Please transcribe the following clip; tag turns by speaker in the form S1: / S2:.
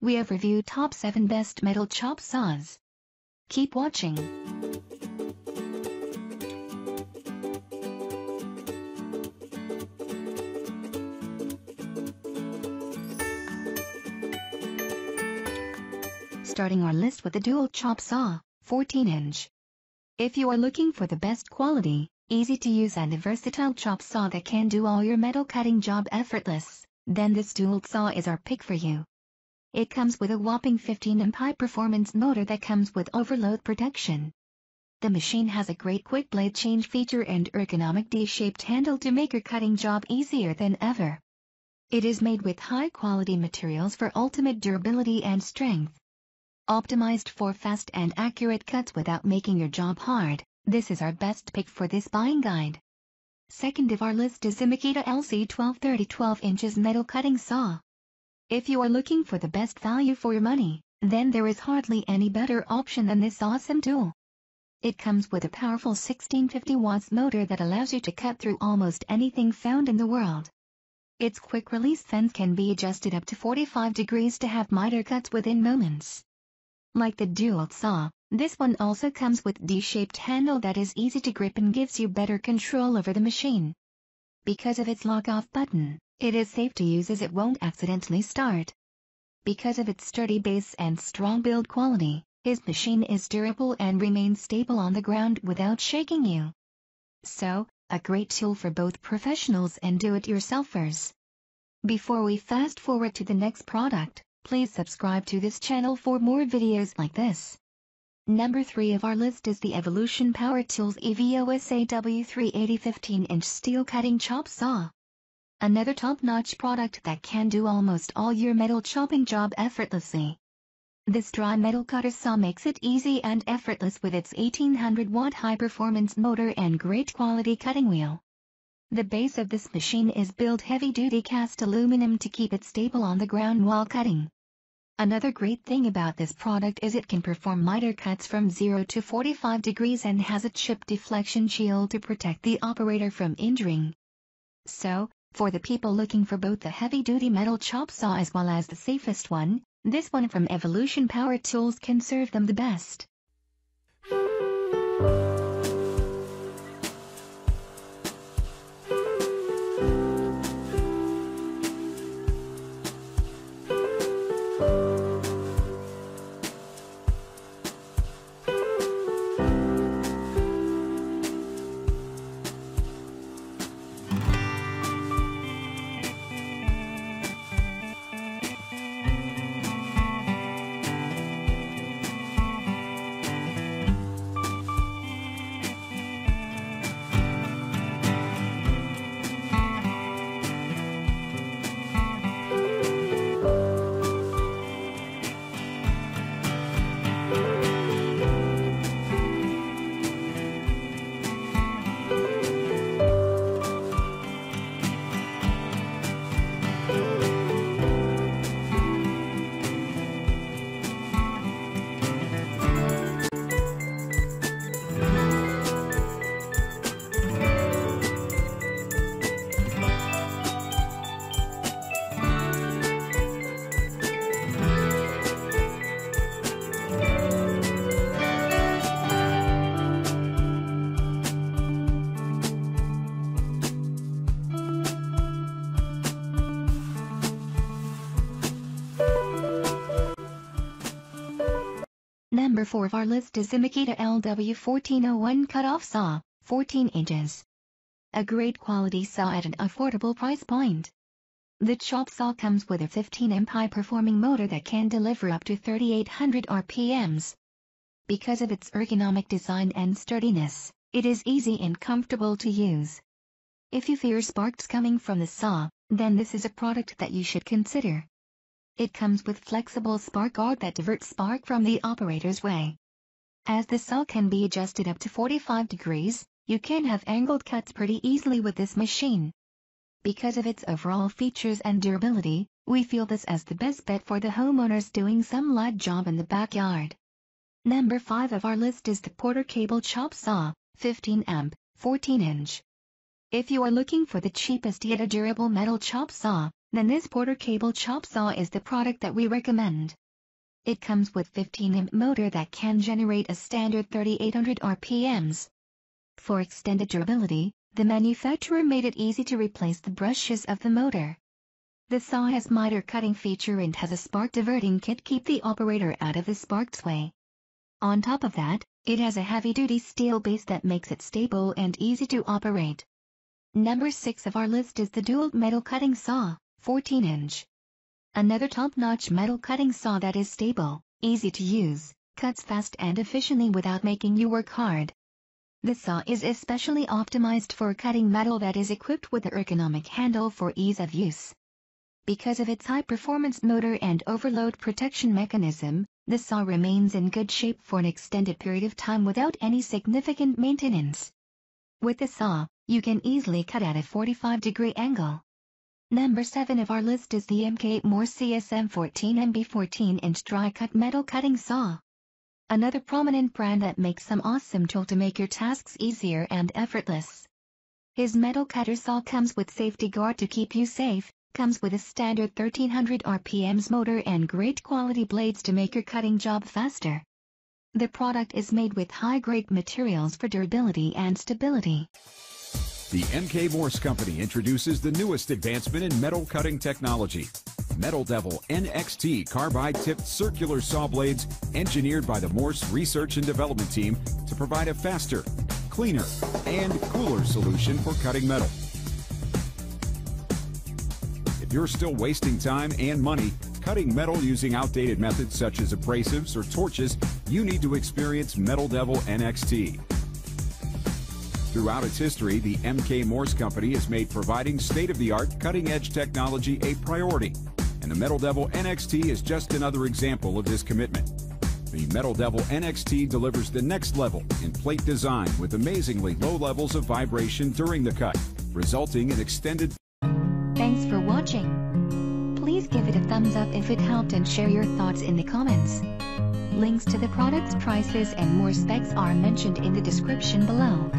S1: we have reviewed top 7 best metal chop saws. Keep watching. Starting our list with the DeWalt chop saw, 14 inch. If you are looking for the best quality, easy to use and a versatile chop saw that can do all your metal cutting job effortless, then this DeWalt saw is our pick for you. It comes with a whopping 15 amp high performance motor that comes with overload protection. The machine has a great quick blade change feature and ergonomic D-shaped handle to make your cutting job easier than ever. It is made with high quality materials for ultimate durability and strength. Optimized for fast and accurate cuts without making your job hard, this is our best pick for this buying guide. Second of our list is the Makita LC1230 12 inches metal cutting saw. If you are looking for the best value for your money, then there is hardly any better option than this awesome tool. It comes with a powerful 1650 watts motor that allows you to cut through almost anything found in the world. Its quick release fence can be adjusted up to 45 degrees to have miter cuts within moments. Like the DeWalt saw, this one also comes with D-shaped handle that is easy to grip and gives you better control over the machine. Because of its lock-off button, it is safe to use as it won't accidentally start. Because of its sturdy base and strong build quality, his machine is durable and remains stable on the ground without shaking you. So, a great tool for both professionals and do-it-yourselfers. Before we fast forward to the next product, Please subscribe to this channel for more videos like this. Number 3 of our list is the Evolution Power Tools EVOS AW380 15-inch steel cutting chop saw. Another top-notch product that can do almost all your metal chopping job effortlessly. This dry metal cutter saw makes it easy and effortless with its 1800 watt high performance motor and great quality cutting wheel. The base of this machine is built heavy-duty cast aluminum to keep it stable on the ground while cutting. Another great thing about this product is it can perform miter cuts from 0 to 45 degrees and has a chip deflection shield to protect the operator from injuring. So, for the people looking for both the heavy-duty metal chop saw as well as the safest one, this one from Evolution Power Tools can serve them the best. Number 4 of our list is the Makita LW1401 Cut-Off Saw, 14 inches. A great quality saw at an affordable price point. The chop saw comes with a 15 amp high performing motor that can deliver up to 3800 RPMs. Because of its ergonomic design and sturdiness, it is easy and comfortable to use. If you fear sparks coming from the saw, then this is a product that you should consider. It comes with flexible spark guard that diverts spark from the operator's way. As the saw can be adjusted up to 45 degrees, you can have angled cuts pretty easily with this machine. Because of its overall features and durability, we feel this as the best bet for the homeowners doing some light job in the backyard. Number 5 of our list is the Porter Cable Chop Saw, 15 amp, 14 inch. If you are looking for the cheapest yet a durable metal chop saw, then this Porter cable chop saw is the product that we recommend. It comes with 15 amp motor that can generate a standard 3800 RPMs. For extended durability, the manufacturer made it easy to replace the brushes of the motor. The saw has miter cutting feature and has a spark diverting kit keep the operator out of the sparks way. On top of that, it has a heavy-duty steel base that makes it stable and easy to operate. Number 6 of our list is the DeWalt metal cutting saw, 14-inch. Another top-notch metal cutting saw that is stable, easy to use, cuts fast and efficiently without making you work hard. The saw is especially optimized for cutting metal that is equipped with the ergonomic handle for ease of use. Because of its high-performance motor and overload protection mechanism, the saw remains in good shape for an extended period of time without any significant maintenance. With the saw, you can easily cut at a 45 degree angle. Number 7 of our list is the MK Morse CSM 14MB 14-inch dry cut metal cutting saw. Another prominent brand that makes some awesome tool to make your tasks easier and effortless. His metal cutter saw comes with safety guard to keep you safe, comes with a standard 1300 RPMs motor and great quality blades to make your cutting job faster. The product is made with high-grade materials for durability and stability.
S2: The MK Morse Company introduces the newest advancement in metal cutting technology. Metal Devil NXT carbide tipped circular saw blades engineered by the Morse Research and Development Team to provide a faster, cleaner, and cooler solution for cutting metal. If you're still wasting time and money cutting metal using outdated methods such as abrasives or torches, you need to experience Metal Devil NXT. Throughout its history, the MK Morse Company has made providing state-of-the-art, cutting-edge technology a priority, and the Metal Devil NXT is just another example of this commitment. The Metal Devil NXT delivers the next level in plate design with amazingly low levels of vibration during the cut, resulting in extended...
S1: Thanks for watching. Please give it a thumbs up if it helped and share your thoughts in the comments. Links to the products prices and more specs are mentioned in the description below.